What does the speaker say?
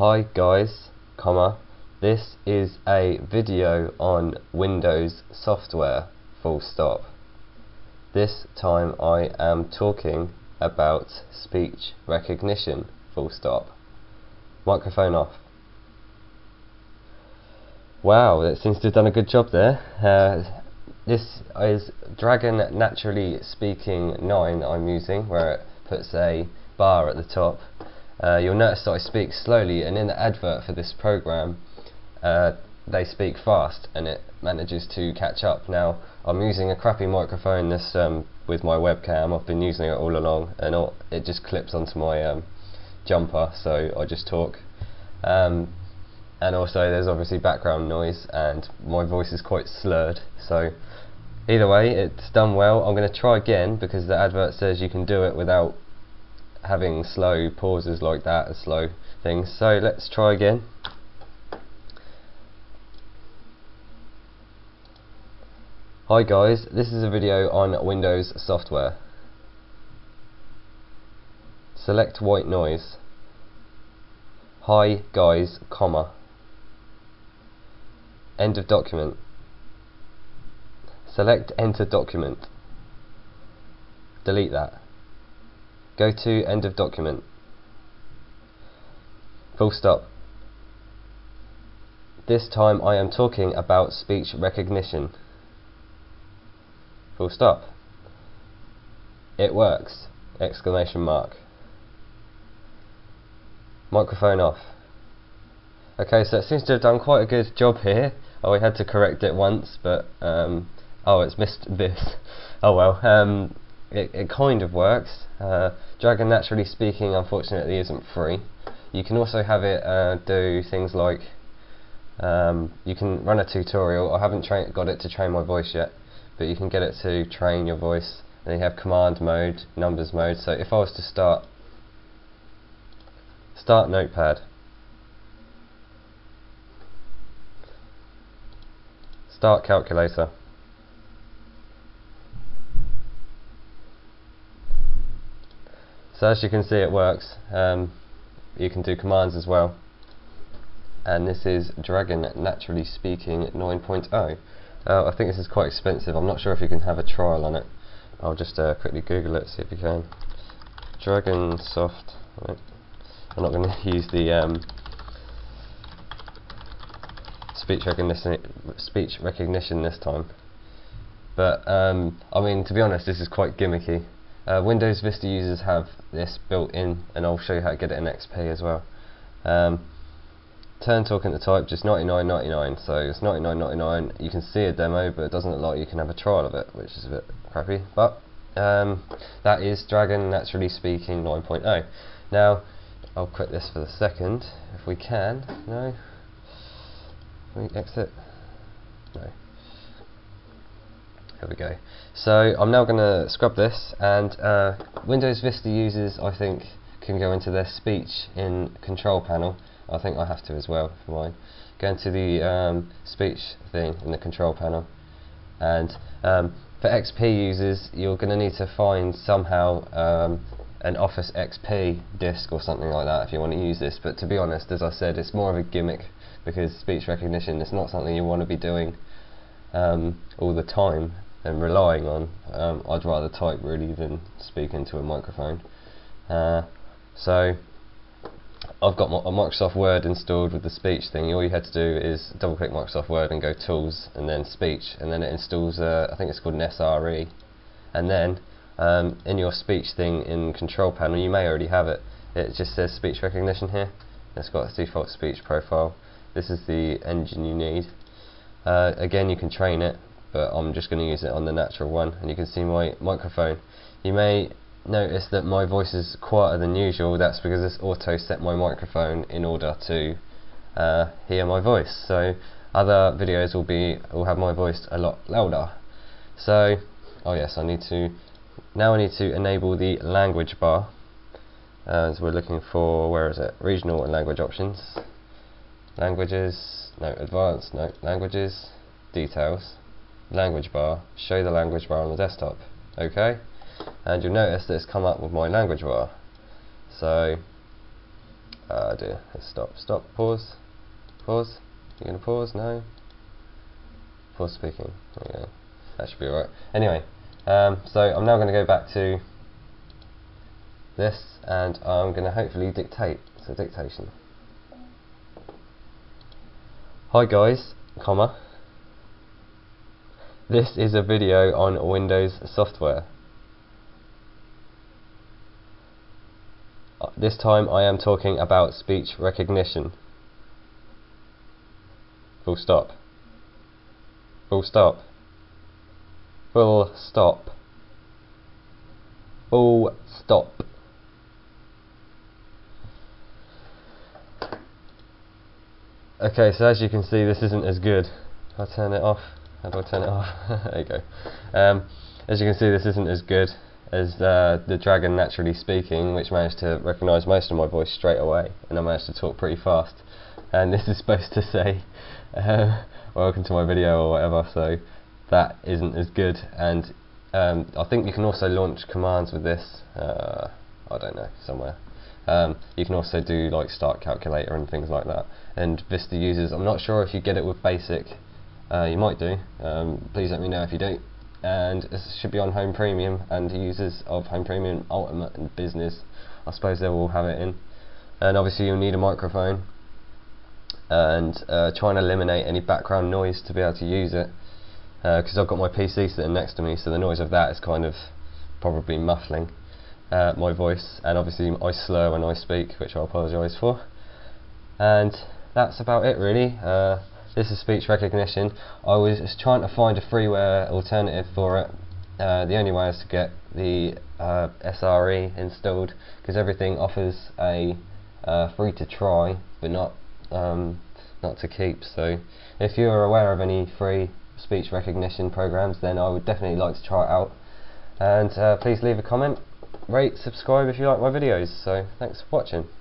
Hi guys, comma, this is a video on Windows software, full stop. This time I am talking about speech recognition, full stop. Microphone off. Wow, that seems to have done a good job there. Uh, this is Dragon Naturally Speaking 9 I'm using, where it puts a bar at the top uh, you'll notice that I speak slowly and in the advert for this program uh, they speak fast and it manages to catch up. Now I'm using a crappy microphone this um, with my webcam, I've been using it all along and all, it just clips onto my um, jumper so I just talk. Um, and also there's obviously background noise and my voice is quite slurred so either way it's done well. I'm going to try again because the advert says you can do it without having slow pauses like that and slow things. So let's try again. Hi guys, this is a video on Windows software. Select white noise. Hi guys, comma. End of document. Select enter document. Delete that. Go to end of document. Full stop. This time I am talking about speech recognition. Full stop. It works! Exclamation mark. Microphone off. Okay, so it seems to have done quite a good job here. Oh, we had to correct it once, but um, oh, it's missed this. oh well. Um, it, it kind of works. Uh, Dragon Naturally Speaking unfortunately isn't free. You can also have it uh, do things like um, you can run a tutorial. I haven't got it to train my voice yet, but you can get it to train your voice. And you have command mode, numbers mode. So if I was to start start Notepad, start calculator. So as you can see it works. Um, you can do commands as well. And this is Dragon Naturally Speaking 9.0. Uh, I think this is quite expensive. I'm not sure if you can have a trial on it. I'll just uh, quickly Google it, see if you can. Dragon Soft. Right. I'm not going to use the um, speech recognition speech recognition this time. But um, I mean, to be honest, this is quite gimmicky. Uh, Windows Vista users have this built in and I'll show you how to get it in XP as well. Um, turn talking to type just 99.99 so it's 99.99 you can see a demo but it doesn't look like you can have a trial of it which is a bit crappy. But um, that is Dragon Naturally Speaking 9.0 now I'll quit this for the second if we can. No. We exit? No there we go. So I'm now going to scrub this and uh, Windows Vista users I think can go into their speech in control panel. I think I have to as well for mine. Go into the um, speech thing in the control panel and um, for XP users you're going to need to find somehow um, an Office XP disk or something like that if you want to use this but to be honest as I said it's more of a gimmick because speech recognition is not something you want to be doing um, all the time and relying on. Um, I'd rather type really than speak into a microphone. Uh, so I've got a Microsoft Word installed with the speech thing. All you had to do is double click Microsoft Word and go Tools and then Speech, and then it installs. Uh, I think it's called an SRE, and then um, in your speech thing in Control Panel, you may already have it. It just says speech recognition here. It's got a default speech profile. This is the engine you need. Uh, again, you can train it but I'm just going to use it on the natural one and you can see my microphone. You may notice that my voice is quieter than usual. That's because this auto set my microphone in order to uh, hear my voice. So other videos will be will have my voice a lot louder. So oh yes I need to now I need to enable the language bar uh, as we're looking for where is it? Regional and language options. Languages no advanced no languages details language bar, show the language bar on the desktop. Okay? And you'll notice that it's come up with my language bar. So, uh, dear, let's stop, stop, pause, pause, you gonna pause, no? Pause speaking, go, that should be alright. Anyway, um, so I'm now going to go back to this and I'm going to hopefully dictate, so dictation. Hi guys, comma, this is a video on Windows software. Uh, this time I am talking about speech recognition. Full stop. Full stop. Full stop. Full stop. Okay, so as you can see, this isn't as good. I'll turn it off. How do I turn it off? there you go. Um, as you can see, this isn't as good as uh, the Dragon Naturally Speaking, which managed to recognise most of my voice straight away, and I managed to talk pretty fast. And this is supposed to say, uh, welcome to my video or whatever, so that isn't as good. And um, I think you can also launch commands with this, uh, I don't know, somewhere. Um, you can also do like start calculator and things like that. And Vista users, I'm not sure if you get it with basic, uh, you might do. Um, please let me know if you do. And this should be on Home Premium, and users of Home Premium Ultimate and Business, I suppose they will have it in. And obviously you'll need a microphone, and uh, try and eliminate any background noise to be able to use it. Because uh, I've got my PC sitting next to me, so the noise of that is kind of probably muffling uh, my voice. And obviously I slur when I speak, which I apologise for. And that's about it really. Uh, this is speech recognition. I was trying to find a freeware alternative for it. Uh, the only way is to get the uh, SRE installed because everything offers a uh, free to try but not um, not to keep. So if you are aware of any free speech recognition programs then I would definitely like to try it out and uh, please leave a comment, rate, subscribe if you like my videos. So thanks for watching.